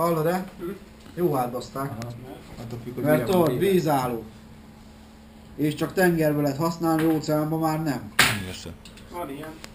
Hallod-e? Jó átbaszták. Attól Mert ott vízálló. És csak tengerbe lehet használni, óceánban már nem. Persze. Van ilyen.